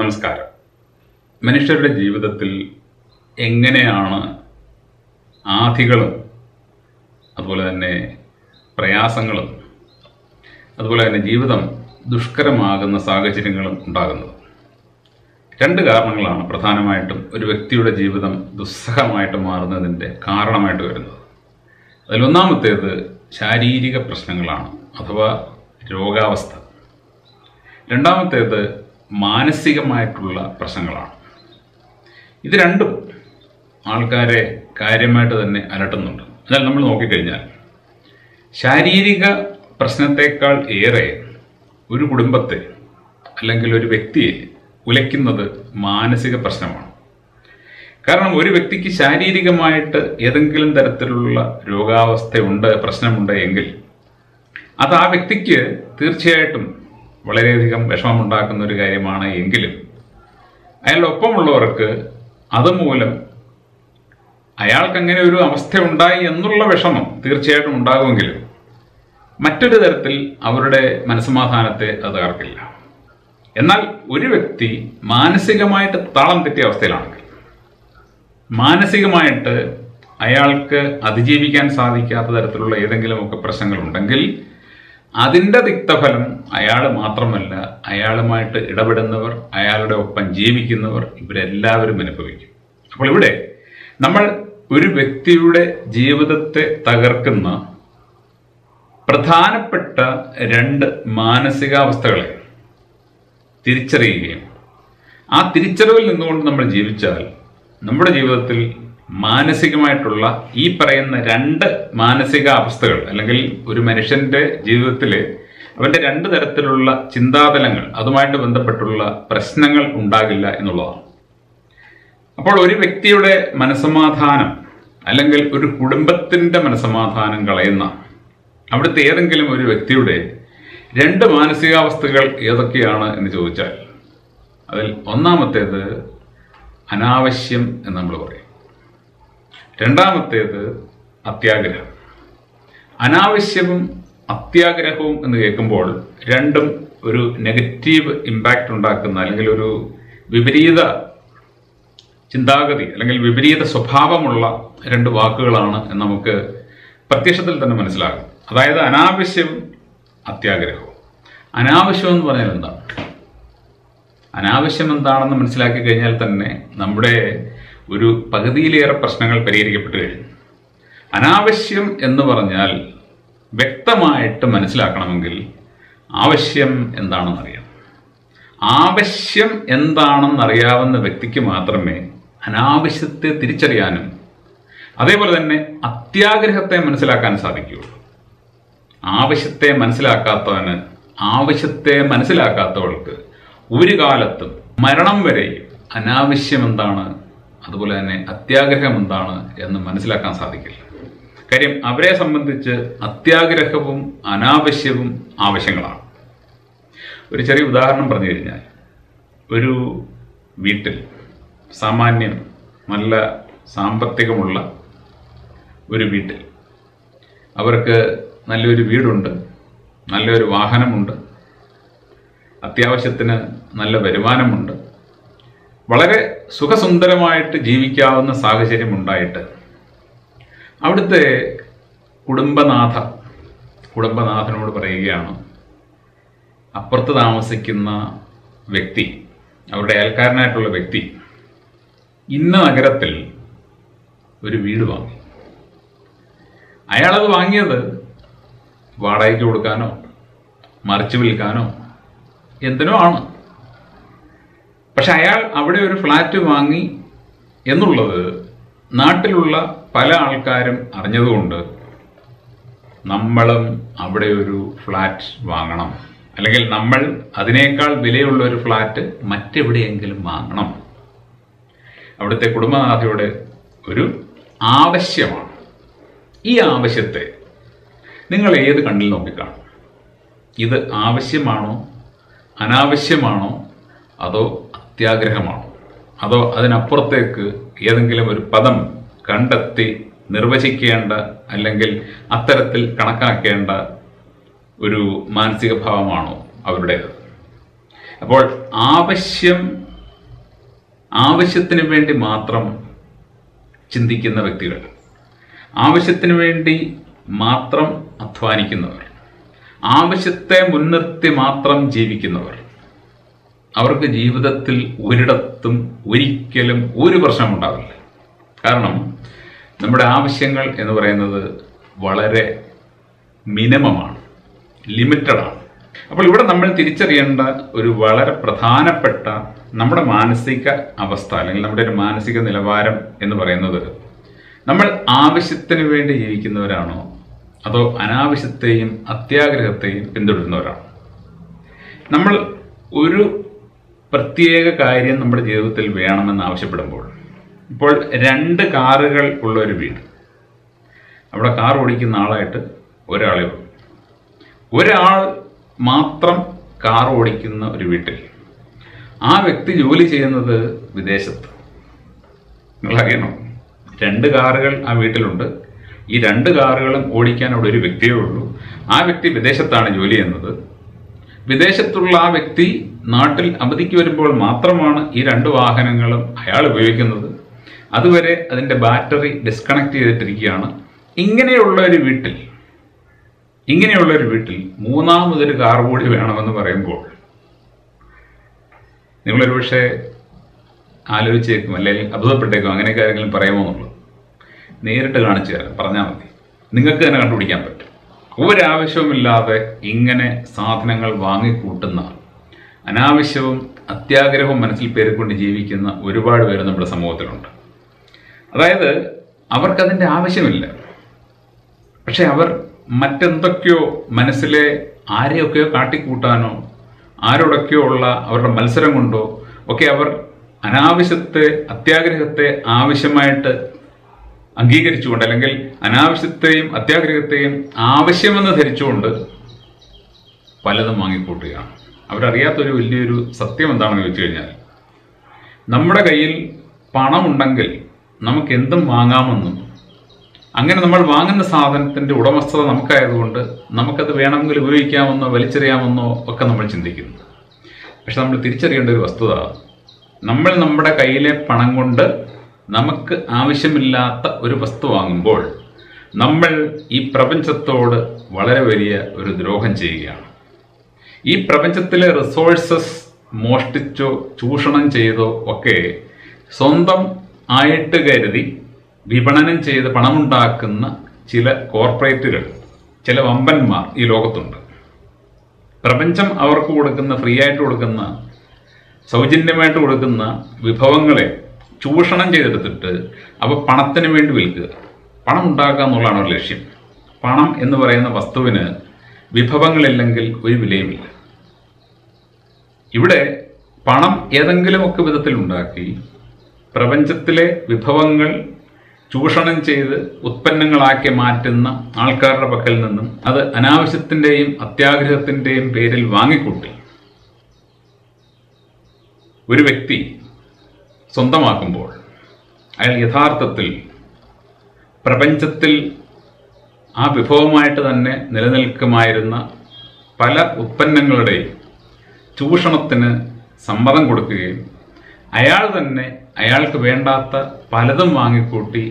നമസ്കാരം. മനുഷ്യരുടെ ജീവിതത്തിൽ എങ്ങനെയാണ് ആധികളും അതുപോലെ തന്നെ പ്രയാസങ്ങളും അതുപോലെ തന്നെ ജീവിതം ദുഷ്കരമാകുന്ന സാഹചര്യങ്ങളും ഉണ്ടാകുന്നത്. രണ്ട് കാരണങ്ങളാണ് പ്രധാനമായിട്ടും ഒരു വ്യക്തിയുടെ ജീവിതം ദുസ്സഹമായിട്ട് മാറുന്നതിന്റെ കാരണമായിട്ട് വരുന്നത്. അതിലൊന്നാമത്തേത് ശാരീരിക പ്രശ്നങ്ങളാണ് അഥവാ രോഗാവസ്ഥ. രണ്ടാമത്തേത് മാനസികമായിട്ടുള്ള പ്രശ്നങ്ങളാണ്. ഇത് രണ്ടും ആൾക്കാരെ കാര്യമായിട്ട് തന്നെ അലട്ടുന്നുണ്ട്. എന്നാൽ നമ്മൾ നോക്കിക്കഴിഞ്ഞാൽ ശാരീരിക പ്രശ്നത്തെക്കാൾ ഏറെ ഒരു കുടുംബത്തെ അല്ലെങ്കിൽ ഒരു വ്യക്തിയെ ഉലയ്ക്കുന്നത് മാനസിക പ്രശ്നമാണ്. കാരണം ഒരു വ്യക്തിക്ക് ശാരീരികമായിട്ട് ഏതെങ്കിലും തരത്തിലുള്ള രോഗാവസ്ഥയുണ്ട് പ്രശ്നമുണ്ട് എങ്കിൽ അത് ആ വ്യക്തിക്ക് തീർച്ചയായിട്ടും വളരെയധികം വിഷമമുണ്ടാക്കുന്ന ഒരു കാര്യമാണ് എങ്കിലും അയാളുടെ ഒപ്പമുള്ളവർക്ക് അതുമൂലം അയാൾക്ക് അങ്ങനെ ഒരു അവസ്ഥ ഉണ്ടായി എന്നുള്ള വിഷമം തീർച്ചയായിട്ടും ഉണ്ടാകുമെങ്കിലും മറ്റൊരു തരത്തിൽ അവരുടെ മനസ്സമാധാനത്തെ അത് തകർക്കില്ല. എന്നാൽ ഒരു വ്യക്തി മാനസികമായിട്ട് താളം തെറ്റിയ അവസ്ഥയിലാണെങ്കിൽ മാനസികമായിട്ട് അയാൾക്ക് അതിജീവിക്കാൻ സാധിക്കാത്ത തരത്തിലുള്ള ഏതെങ്കിലുമൊക്കെ പ്രശ്നങ്ങളുണ്ടെങ്കിൽ അതിന്റെ തിക്തഫലം അയാൾ മാത്രമല്ല അയാളുമായിട്ട് ഇടപെടുന്നവർ അയാളുടെ ഒപ്പം ജീവിക്കുന്നവർ ഇവരെല്ലാവരും അനുഭവിക്കും. അപ്പോൾ ഇവിടെ നമ്മൾ ഒരു വ്യക്തിയുടെ ജീവിതത്തെ തകർക്കുന്ന പ്രധാനപ്പെട്ട രണ്ട് മാനസികാവസ്ഥകളെ തിരിച്ചറിയുകയും ആ തിരിച്ചറിവിൽ നിന്നുകൊണ്ട് നമ്മൾ ജീവിച്ചാൽ നമ്മുടെ ജീവിതത്തിൽ മാനസികമായിട്ടുള്ള ഈ പറയുന്ന രണ്ട് മാനസിക അവസ്ഥകൾ അല്ലെങ്കിൽ ഒരു മനുഷ്യന്റെ ജീവിതത്തിൽ അവന്റെ രണ്ട് തരത്തിലുള്ള ചിന്താതലങ്ങൾ അതുമായിട്ട് ബന്ധപ്പെട്ടുള്ള പ്രശ്നങ്ങൾ ഉണ്ടാകില്ല എന്നുള്ളതാണ്. അപ്പോൾ ഒരു വ്യക്തിയുടെ മനസമാധാനം അല്ലെങ്കിൽ ഒരു കുടുംബത്തിന്റെ മനസമാധാനം കളയുന്ന അവിടുത്തെ ഏതെങ്കിലും ഒരു വ്യക്തിയുടെ രണ്ട് മാനസികാവസ്ഥകൾ ഏതൊക്കെയാണ് എന്ന് ചോദിച്ചാൽ അതിൽ ഒന്നാമത്തേത് അനാവശ്യം എന്ന് നമ്മൾ പറയും. രണ്ടാമത്തേത് അത്യാഗ്രഹം. അനാവശ്യവും അത്യാഗ്രഹവും എന്ന് കേൾക്കുമ്പോൾ രണ്ടും ഒരു നെഗറ്റീവ് ഇമ്പാക്റ്റ് ഉണ്ടാക്കുന്ന അല്ലെങ്കിൽ ഒരു വിപരീത ചിന്താഗതി അല്ലെങ്കിൽ വിപരീത സ്വഭാവമുള്ള രണ്ട് വാക്കുകളാണ് എന്ന് നമുക്ക് പ്രത്യക്ഷത്തിൽ തന്നെ മനസ്സിലാകും. അതായത് അനാവശ്യവും അത്യാഗ്രഹവും. അനാവശ്യം എന്ന് പറഞ്ഞാൽ എന്താണ്? അനാവശ്യം എന്താണെന്ന് മനസ്സിലാക്കി കഴിഞ്ഞാൽ തന്നെ നമ്മുടെ ഒരു പകുതിയിലേറെ പ്രശ്നങ്ങൾ പരിഹരിക്കപ്പെട്ടു കഴിഞ്ഞു. അനാവശ്യം എന്ന് പറഞ്ഞാൽ വ്യക്തമായിട്ട് മനസ്സിലാക്കണമെങ്കിൽ ആവശ്യം എന്താണെന്നറിയാം ആവശ്യം എന്താണെന്നറിയാവുന്ന വ്യക്തിക്ക് മാത്രമേ അനാവശ്യത്തെ തിരിച്ചറിയാനും അതേപോലെ തന്നെ അത്യാഗ്രഹത്തെ മനസ്സിലാക്കാൻ സാധിക്കുകയുള്ളൂ. ആവശ്യത്തെ മനസ്സിലാക്കാത്തവന് ആവശ്യത്തെ മനസ്സിലാക്കാത്തവൾക്ക് ഒരു കാലത്തും മരണം വരെയും അനാവശ്യം എന്താണ് അതുപോലെ തന്നെ അത്യാഗ്രഹം എന്താണ് എന്ന് മനസ്സിലാക്കാൻ സാധിക്കില്ല. കാര്യം അവരെ സംബന്ധിച്ച് അത്യാഗ്രഹവും അനാവശ്യവും ആവശ്യങ്ങളാണ്. ഒരു ചെറിയ ഉദാഹരണം പറഞ്ഞു കഴിഞ്ഞാൽ ഒരു വീട്ടിൽ സാമാന്യം നല്ല സാമ്പത്തികമുള്ള ഒരു വീട്ടിൽ അവർക്ക് നല്ലൊരു വീടുണ്ട് നല്ലൊരു വാഹനമുണ്ട് അത്യാവശ്യത്തിന് നല്ല വരുമാനമുണ്ട് വളരെ സുഖസുന്ദരമായിട്ട് ജീവിക്കാവുന്ന സാഹചര്യം ഉണ്ടായിട്ട് അവിടുത്തെ കുടുംബനാഥ കുടുംബനാഥനോട് പറയുകയാണ് അപ്പുറത്ത് താമസിക്കുന്ന വ്യക്തി അവരുടെ അയൽക്കാരനായിട്ടുള്ള വ്യക്തി ഇന്ന നഗരത്തിൽ ഒരു വീട് വാങ്ങി. അയാളത് വാങ്ങിയത് വാടകയ്ക്ക് കൊടുക്കാനോ മറിച്ചു വിൽക്കാനോ എന്തിനോ ആണ്. പക്ഷെ അയാൾ അവിടെ ഒരു ഫ്ലാറ്റ് വാങ്ങി എന്നുള്ളത് നാട്ടിലുള്ള പല ആൾക്കാരും അറിഞ്ഞതുകൊണ്ട് നമ്മളും അവിടെ ഒരു ഫ്ലാറ്റ് വാങ്ങണം. അല്ലെങ്കിൽ നമ്മൾ അതിനേക്കാൾ വിലയുള്ള ഒരു ഫ്ലാറ്റ് മറ്റെവിടെയെങ്കിലും വാങ്ങണം. അവിടുത്തെ കുടുംബനാഥയുടെ ഒരു ആവശ്യമാണ്. ഈ ആവശ്യത്തെ നിങ്ങൾ ഏത് കണ്ണിൽ നോക്കിക്കാണും? ഇത് ആവശ്യമാണോ അനാവശ്യമാണോ അതോ അത്യാഗ്രഹമാണോ അതോ അതിനപ്പുറത്തേക്ക് ഏതെങ്കിലും ഒരു പദം കണ്ടെത്തി നിർവചിക്കേണ്ട അല്ലെങ്കിൽ അത്തരത്തിൽ കണക്കാക്കേണ്ട ഒരു മാനസിക ഭാവമാണോ അവരുടേത്? അപ്പോൾ ആവശ്യം ആവശ്യത്തിന് വേണ്ടി മാത്രം ചിന്തിക്കുന്ന വ്യക്തികൾ ആവശ്യത്തിന് വേണ്ടി മാത്രം അധ്വാനിക്കുന്നവർ ആവശ്യത്തെ മുൻനിർത്തി മാത്രം ജീവിക്കുന്നവർ അവർക്ക് ജീവിതത്തിൽ ഒരിടത്തും ഒരിക്കലും ഒരു പ്രശ്നം ഉണ്ടാവില്ല. കാരണം നമ്മുടെ ആവശ്യങ്ങൾ എന്ന് പറയുന്നത് വളരെ മിനിമമാണ് ലിമിറ്റഡാണ്. അപ്പോൾ ഇവിടെ നമ്മൾ തിരിച്ചറിയേണ്ട ഒരു വളരെ പ്രധാനപ്പെട്ട നമ്മുടെ മാനസിക അവസ്ഥ അല്ലെങ്കിൽ നമ്മുടെ ഒരു മാനസിക നിലവാരം എന്ന് പറയുന്നത് നമ്മൾ ആവശ്യത്തിന് വേണ്ടി ജീവിക്കുന്നവരാണോ അതോ അനാവശ്യത്തെയും അത്യാഗ്രഹത്തെയും പിന്തുടരുന്നവരാണോ? നമ്മൾ ഒരു പ്രത്യേക കാര്യം നമ്മുടെ ജീവിതത്തിൽ വേണമെന്ന് ആവശ്യപ്പെടുമ്പോൾ ഇപ്പോൾ രണ്ട് കാറുകൾ ഉള്ള ഒരു വീട്. അവിടെ കാർ ഓടിക്കുന്ന ആളായിട്ട് ഒരാളെ ഉള്ളൂ. ഒരാൾ മാത്രം കാർ ഓടിക്കുന്ന ഒരു വീട്ടിൽ. ആ വ്യക്തി ജോലി ചെയ്യുന്നത് വിദേശത്ത്. നിങ്ങളറിയണം? രണ്ട് കാറുകൾ ആ വീട്ടിലുണ്ട്. ഈ രണ്ട് കാറുകളും ഓടിക്കാൻ അവിടെ ഒരു വ്യക്തിയേ ഉള്ളൂ. ആ വ്യക്തി വിദേശത്താണ് ജോലി ചെയ്യുന്നത്. വിദേശത്തുള്ള ആ വ്യക്തി നാട്ടിൽ അവധിക്ക് വരുമ്പോൾ മാത്രമാണ് ഈ രണ്ട് വാഹനങ്ങളും അയാൾ ഉപയോഗിക്കുന്നത്. അതുവരെ അതിന്റെ ബാറ്ററി ഡിസ്കണക്ട് ചെയ്തിട്ടിരിക്കുകയാണ്. ഇങ്ങനെയുള്ള ഒരു വീട്ടിൽ ഇങ്ങനെയുള്ള ഒരു വീട്ടിൽ മൂന്നാമതൊരു കാർ കൂടി വേണമെന്ന് പറയുമ്പോൾ നിങ്ങളൊരു പക്ഷേ ആലോചിച്ചേക്കും അല്ലെങ്കിൽ അത്ഭുതപ്പെട്ടേക്കും അങ്ങനെ കാര്യങ്ങളും പറയുമോ എന്നുള്ളത്. നേരിട്ട് കാണിച്ചു തരാം പറഞ്ഞാൽ മതി. നിങ്ങൾക്ക് തന്നെ കണ്ടുപിടിക്കാൻ പറ്റും. ഒരാവശ്യവുമില്ലാതെ ഇങ്ങനെ സാധനങ്ങൾ വാങ്ങിക്കൂട്ടുന്ന അനാവശ്യവും അത്യാഗ്രഹവും മനസ്സിൽ പേരിക്കൊണ്ട് ജീവിക്കുന്ന ഒരുപാട് പേര് നമ്മുടെ സമൂഹത്തിലുണ്ട്. അതായത് അവർക്കതിന്റെ ആവശ്യമില്ല. പക്ഷെ അവർ മറ്റെന്തൊക്കെയോ മനസ്സിലെ ആരെയൊക്കെയോ കാട്ടിക്കൂട്ടാനോ ആരോടൊക്കെയോ ഉള്ള അവരുടെ മത്സരം കൊണ്ടോ ഒക്കെ അവർ അനാവശ്യത്തെ അത്യാഗ്രഹത്തെ ആവശ്യമായിട്ട് അംഗീകരിച്ചുകൊണ്ട് അല്ലെങ്കിൽ അനാവശ്യത്തെയും അത്യാഗ്രഹത്തെയും ആവശ്യമെന്ന് ധരിച്ചുകൊണ്ട് പലതും വാങ്ങിക്കൂട്ടുകയാണ്. അവരറിയാത്തൊരു വലിയൊരു സത്യം എന്താണെന്ന് ചോദിച്ചു കഴിഞ്ഞാൽ നമ്മുടെ കയ്യിൽ പണമുണ്ടെങ്കിൽ നമുക്ക് എന്തും വാങ്ങാമെന്നും അങ്ങനെ നമ്മൾ വാങ്ങുന്ന സാധനത്തിന്റെ ഉടമസ്ഥത നമുക്കായതുകൊണ്ട് നമുക്കത് വേണമെങ്കിൽ ഉപയോഗിക്കാമെന്നോ വലിച്ചെറിയാമെന്നോ ഒക്കെ നമ്മൾ ചിന്തിക്കുന്നു. പക്ഷെ നമ്മൾ തിരിച്ചറിയേണ്ട ഒരു വസ്തുത നമ്മൾ നമ്മുടെ കയ്യിലെ പണം കൊണ്ട് നമുക്ക് ആവശ്യമില്ലാത്ത ഒരു വസ്തു വാങ്ങുമ്പോൾ നമ്മൾ ഈ പ്രപഞ്ചത്തോട് വളരെ വലിയ ഒരു ദ്രോഹം ചെയ്യുകയാണ്. ഈ പ്രപഞ്ചത്തിലെ റിസോഴ്സസ് മോഷ്ടിച്ചോ ചൂഷണം ചെയ്തോ ഒക്കെ സ്വന്തം ആയിട്ട് കരുതി വിപണനം ചെയ്ത് പണമുണ്ടാക്കുന്ന ചില കോർപ്പറേറ്റുകൾ ചില വമ്പന്മാർ ഈ ലോകത്തുണ്ട്. പ്രപഞ്ചം അവർക്ക് കൊടുക്കുന്ന ഫ്രീ ആയിട്ട് കൊടുക്കുന്ന സൗജന്യമായിട്ട് കൊടുക്കുന്ന വിഭവങ്ങളെ ചൂഷണം ചെയ്തെടുത്തിട്ട് അവ പണത്തിന് വേണ്ടി വിൽക്കുക. പണം ഉണ്ടാക്കുക എന്നുള്ളതാണ് ഒരു ലക്ഷ്യം. പണം എന്ന് പറയുന്ന വസ്തുവിന് വിഭവങ്ങളില്ലെങ്കിൽ ഒരു വിലയുമില്ല. ഇവിടെ പണം ഏതെങ്കിലുമൊക്കെ വിധത്തിൽ ഉണ്ടാക്കി പ്രപഞ്ചത്തിലെ വിഭവങ്ങൾ ചൂഷണം ചെയ്ത് ഉത്പന്നങ്ങളാക്കി മാറ്റുന്ന ആൾക്കാരുടെ പക്കൽ നിന്നും അത് അനാവശ്യത്തിന്റെയും അത്യാഗ്രഹത്തിന്റെയും പേരിൽ വാങ്ങിക്കൂട്ടി. ഒരു വ്യക്തി സ്വന്തമാക്കുമ്പോൾ അയാൾ യഥാർത്ഥത്തിൽ പ്രപഞ്ചത്തിൽ ആ വിഭവമായിട്ട് തന്നെ നിലനിൽക്കുമായിരുന്ന പല ഉത്പന്നങ്ങളുടെയും ചൂഷണത്തിന് സമ്മതം കൊടുക്കുകയും അയാൾ തന്നെ അയാൾക്ക് വേണ്ടാത്ത പലതും വാങ്ങിക്കൂട്ടി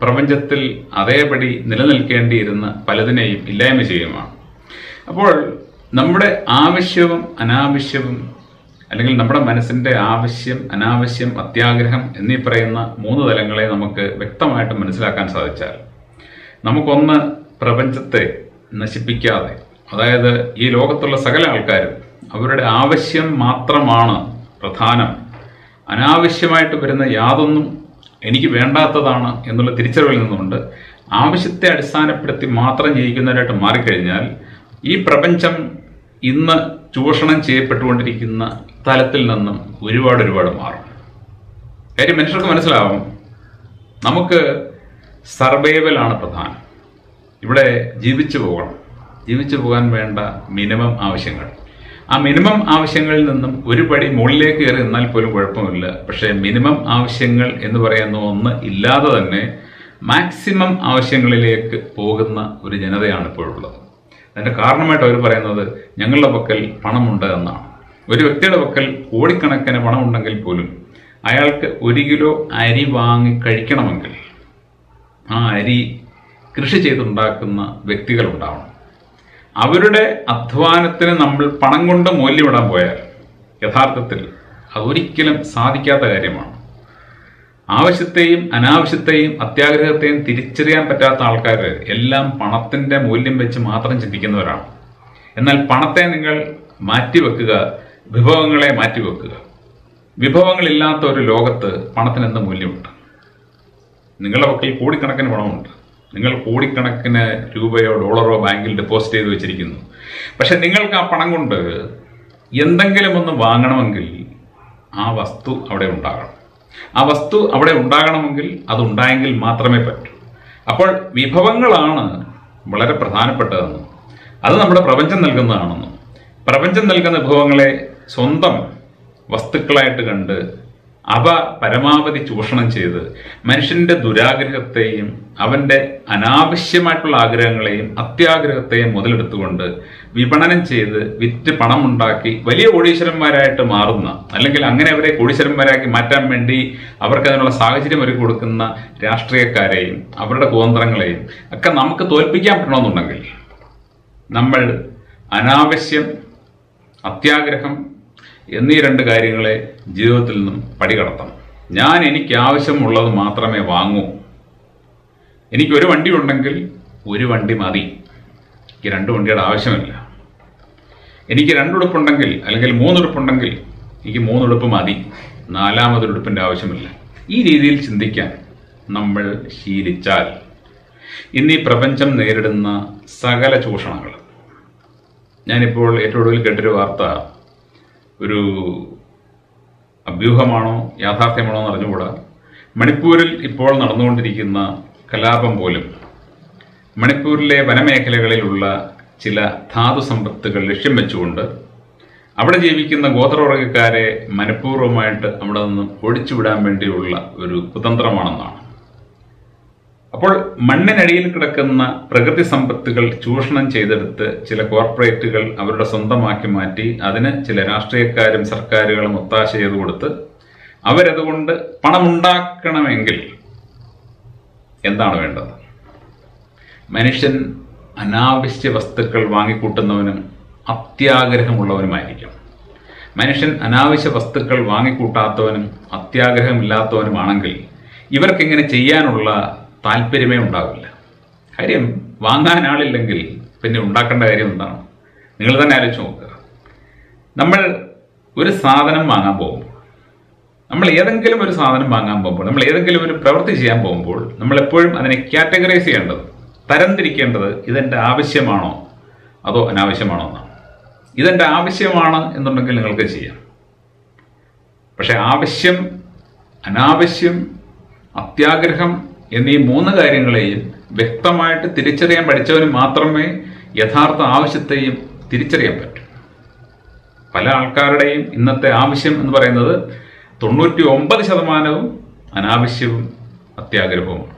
പ്രപഞ്ചത്തിൽ അതേപടി നിലനിൽക്കേണ്ടിയിരുന്ന പലതിനെയും ഇല്ലായ്മ ചെയ്യുമാണ് അപ്പോൾ നമ്മുടെ ആവശ്യവും അനാവശ്യവും അല്ലെങ്കിൽ നമ്മുടെ മനസ്സിന്റെ ആവശ്യം അനാവശ്യം അത്യാഗ്രഹം എന്നീ പറയുന്ന മൂന്ന് തലങ്ങളെ നമുക്ക് വ്യക്തമായിട്ട് മനസ്സിലാക്കാൻ സാധിച്ചാൽ നമുക്കൊന്ന് പ്രപഞ്ചത്തെ നശിപ്പിക്കാതെ അതായത് ഈ ലോകത്തുള്ള സകല ആൾക്കാരും അവരുടെ ആവശ്യം മാത്രമാണ് പ്രധാനം. അനാവശ്യമായിട്ട് വരുന്ന യാതൊന്നും എനിക്ക് വേണ്ടാത്തതാണ് എന്നുള്ള തിരിച്ചറിവിൽ നിന്നുകൊണ്ട് ആവശ്യത്തെ അടിസ്ഥാനപ്പെടുത്തി മാത്രം ജീവിക്കുന്നവരായിട്ട് മാറിക്കഴിഞ്ഞാൽ ഈ പ്രപഞ്ചം ഇന്ന് ചൂഷണം ചെയ്യപ്പെട്ടുകൊണ്ടിരിക്കുന്ന തലത്തിൽ നിന്നും ഒരുപാട് ഒരുപാട് മാറും. കാര്യം മനുഷ്യർക്ക് മനസ്സിലാവും നമുക്ക് സർവൈവലാണ് പ്രധാനം. ഇവിടെ ജീവിച്ചു പോകണം. ജീവിച്ചു പോകാൻ വേണ്ട മിനിമം ആവശ്യങ്ങൾ. ആ മിനിമം ആവശ്യങ്ങളിൽ നിന്നും ഒരു പടി മുകളിലേക്ക് കയറി നിന്നാൽ പോലും കുഴപ്പമില്ല. പക്ഷേ മിനിമം ആവശ്യങ്ങൾ എന്ന് പറയുന്ന ഒന്ന് ഇല്ലാതെ തന്നെ മാക്സിമം ആവശ്യങ്ങളിലേക്ക് പോകുന്ന ഒരു ജനതയാണ് ഇപ്പോഴുള്ളത്. അതിന്റെ കാരണമായിട്ട് അവർ പറയുന്നത് ഞങ്ങളുടെ പക്കൽ പണമുണ്ട് എന്നാണ്. ഒരു വ്യക്തിയുടെ പക്കൽ കോടിക്കണക്കിന് പണം ഉണ്ടെങ്കിൽ പോലും അയാൾക്ക് ഒരു കിലോ അരി വാങ്ങി കഴിക്കണമെങ്കിൽ ആ അരി കൃഷി ചെയ്തുണ്ടാക്കുന്ന വ്യക്തികളുണ്ടാവണം. അവരുടെ അധ്വാനത്തിന് നമ്മൾ പണം കൊണ്ട് മൂല്യമിടാൻ പോയാൽ യഥാർത്ഥത്തിൽ അതൊരിക്കലും സാധിക്കാത്ത കാര്യമാണ്. ആവശ്യത്തെയും അനാവശ്യത്തെയും അത്യാഗ്രഹത്തെയും തിരിച്ചറിയാൻ പറ്റാത്ത ആൾക്കാർ എല്ലാം പണത്തിന്റെ മൂല്യം വെച്ച് മാത്രം ചിന്തിക്കുന്നവരാണ്. എന്നാൽ പണത്തെ നിങ്ങൾ മാറ്റിവെക്കുക വിഭവങ്ങളെ മാറ്റിവെക്കുക. വിഭവങ്ങളില്ലാത്ത ഒരു ലോകത്ത് പണത്തിന് എന്ത് മൂല്യമുണ്ട്? നിങ്ങളുടെ പക്കൽ കോടിക്കണക്കിന് പണമുണ്ട്. നിങ്ങൾ കോടിക്കണക്കിന് രൂപയോ ഡോളറോ ബാങ്കിൽ ഡെപ്പോസിറ്റ് ചെയ്ത് വെച്ചിരിക്കുന്നു. പക്ഷെ നിങ്ങൾക്ക് ആ പണം കൊണ്ട് എന്തെങ്കിലും ഒന്ന് വാങ്ങണമെങ്കിൽ ആ വസ്തു അവിടെ ഉണ്ടാകണം. ആ വസ്തു അവിടെ ഉണ്ടാകണമെങ്കിൽ അതുണ്ടായെങ്കിൽ മാത്രമേ പറ്റൂ. അപ്പോൾ വിഭവങ്ങളാണ് വളരെ പ്രധാനപ്പെട്ടതെന്നും അത് നമ്മുടെ പ്രപഞ്ചം നൽകുന്നതാണെന്നും പ്രപഞ്ചം നൽകുന്ന വിഭവങ്ങളെ സ്വന്തം വസ്തുക്കളായിട്ട് കണ്ട് അവ പരമാവധി ചൂഷണം ചെയ്ത് മനുഷ്യന്റെ ദുരാഗ്രഹത്തെയും അവന്റെ അനാവശ്യമായിട്ടുള്ള ആഗ്രഹങ്ങളെയും അത്യാഗ്രഹത്തെയും മുതലെടുത്തുകൊണ്ട് വിപണനം ചെയ്ത് വിറ്റ് പണമുണ്ടാക്കി വലിയ കോടീശ്വരന്മാരായിട്ട് മാറുന്ന അല്ലെങ്കിൽ അങ്ങനെ അവരെ കോടീശ്വരന്മാരാക്കി മാറ്റാൻ വേണ്ടി അവർക്ക് അതിനുള്ള സാഹചര്യം ഒരുക്കി കൊടുക്കുന്ന രാഷ്ട്രീയക്കാരെയും അവരുടെ കുതന്ത്രങ്ങളെയും ഒക്കെ നമുക്ക് തോൽപ്പിക്കാൻ പറ്റണമെന്നുണ്ടെങ്കിൽ നമ്മൾ അനാവശ്യം അത്യാഗ്രഹം എന്നീ രണ്ട് കാര്യങ്ങളെ ജീവിതത്തിൽ നിന്നും പടികടത്തണം. ഞാൻ എനിക്ക് ആവശ്യമുള്ളത് മാത്രമേ വാങ്ങൂ. എനിക്ക് ഒരു വണ്ടി ഉണ്ടെങ്കിൽ ഒരു വണ്ടി മതി. എനിക്ക് രണ്ട് വണ്ടിയുടെ ആവശ്യമില്ല. എനിക്ക് രണ്ടുടുപ്പുണ്ടെങ്കിൽ അല്ലെങ്കിൽ മൂന്നുടുപ്പുണ്ടെങ്കിൽ എനിക്ക് മൂന്നുടുപ്പ് മതി. നാലാമതൊരുടുപ്പിന്റെ ആവശ്യമില്ല. ഈ രീതിയിൽ ചിന്തിക്കാൻ നമ്മൾ ശീലിച്ചാൽ ഇന്ന് ഈ പ്രപഞ്ചം നേരിടുന്ന സകല ചൂഷണങ്ങൾ ഞാനിപ്പോൾ ഏറ്റവും ഒടുവിൽ കേട്ടൊരു വാർത്ത ഒരു അഭ്യൂഹമാണോ യാഥാർത്ഥ്യമാണോ എന്ന് അറിഞ്ഞുകൂടാ. മണിപ്പൂരിൽ ഇപ്പോൾ നടന്നുകൊണ്ടിരിക്കുന്ന കലാപം പോലും മണിപ്പൂരിലെ വനമേഖലകളിലുള്ള ചില ധാതു സമ്പത്തുകൾ ലക്ഷ്യം വെച്ചുകൊണ്ട് അവിടെ ജീവിക്കുന്ന ഗോത്രവർഗക്കാരെ മനഃപൂർവമായിട്ട് അവിടെ നിന്നും ഒഴിച്ചുവിടാൻ വേണ്ടിയുള്ള ഒരു കുതന്ത്രമാണെന്നാണ്. അപ്പോൾ മണ്ണിനടിയിൽ കിടക്കുന്ന പ്രകൃതി സമ്പത്തുകൾ ചൂഷണം ചെയ്തെടുത്ത് ചില കോർപ്പറേറ്റുകൾ അവരുടെ സ്വന്തമാക്കി മാറ്റി അതിന് ചില രാഷ്ട്രീയക്കാരും സർക്കാരുകളും ഒത്താശ ചെയ്തു കൊടുത്ത് അവരതുകൊണ്ട് പണമുണ്ടാക്കണമെങ്കിൽ എന്താണ് വേണ്ടത്? മനുഷ്യൻ അനാവശ്യ വസ്തുക്കൾ വാങ്ങിക്കൂട്ടുന്നവനും അത്യാഗ്രഹമുള്ളവനുമായിരിക്കും. മനുഷ്യൻ അനാവശ്യ വസ്തുക്കൾ വാങ്ങിക്കൂട്ടാത്തവനും അത്യാഗ്രഹമില്ലാത്തവനുമാണെങ്കിൽ ഇവർക്കിങ്ങനെ ചെയ്യാനുള്ള താല്പര്യമേ ഉണ്ടാവില്ല. കാര്യം വാങ്ങാൻ ആളില്ലെങ്കിൽ പിന്നെ ഉണ്ടാക്കേണ്ട കാര്യം എന്താണ്? നിങ്ങൾ തന്നെ ആലോചിച്ച് നോക്കുക. നമ്മൾ ഒരു സാധനം വാങ്ങാൻ പോകുമ്പോൾ നമ്മൾ ഏതെങ്കിലും ഒരു സാധനം വാങ്ങാൻ പോകുമ്പോൾ നമ്മൾ ഏതെങ്കിലും ഒരു പ്രവൃത്തി ചെയ്യാൻ പോകുമ്പോൾ നമ്മൾ എപ്പോഴും അതിനെ കാറ്റഗറൈസ് ചെയ്യേണ്ടത് തരംതിരിക്കേണ്ടത് ഇതെന്റെ ആവശ്യമാണോ അതോ അനാവശ്യമാണോ എന്നാണ്. ഇതെന്റെ ആവശ്യമാണ് എന്നുണ്ടെങ്കിൽ നിങ്ങൾക്ക് ചെയ്യാം. പക്ഷേ ആവശ്യം അനാവശ്യം അത്യാഗ്രഹം എന്നീ മൂന്ന് കാര്യങ്ങളെയും വ്യക്തമായിട്ട് തിരിച്ചറിയാൻ പഠിച്ചവന് മാത്രമേ യഥാർത്ഥ ആവശ്യത്തെയും തിരിച്ചറിയാൻ പറ്റൂ. പല ആൾക്കാരുടെയും ഇന്നത്തെ ആവശ്യം എന്ന് പറയുന്നത് തൊണ്ണൂറ്റി ഒമ്പത് ശതമാനവും അനാവശ്യവും അത്യാഗ്രഹവുമാണ്.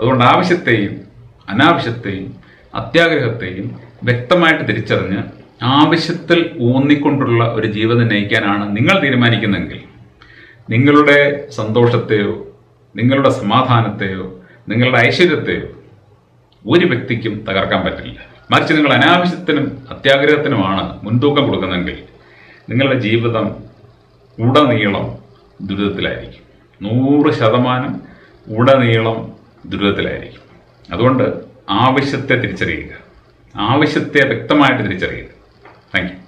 അതുകൊണ്ട് ആവശ്യത്തെയും അനാവശ്യത്തെയും അത്യാഗ്രഹത്തെയും വ്യക്തമായിട്ട് തിരിച്ചറിഞ്ഞ് ആവശ്യത്തിൽ ഊന്നിക്കൊണ്ടുള്ള ഒരു ജീവിതം നയിക്കാനാണ് നിങ്ങൾ തീരുമാനിക്കുന്നതെങ്കിൽ നിങ്ങളുടെ സന്തോഷത്തെയോ നിങ്ങളുടെ സമാധാനത്തെയോ നിങ്ങളുടെ ഐശ്വര്യത്തെയോ ഒരു വ്യക്തിക്കും തകർക്കാൻ പറ്റില്ല. മറിച്ച് നിങ്ങൾ അനാവശ്യത്തിനും അത്യാഗ്രഹത്തിനുമാണ് മുൻതൂക്കം കൊടുക്കുന്നതെങ്കിൽ നിങ്ങളുടെ ജീവിതം ഉടനീളം ദുരിതത്തിലായിരിക്കും. നൂറ് ശതമാനം ഉടനീളം ദുരിതത്തിലായിരിക്കും. അതുകൊണ്ട് ആവശ്യത്തെ തിരിച്ചറിയുക. ആവശ്യത്തെ വ്യക്തമായിട്ട് തിരിച്ചറിയുക. Thank you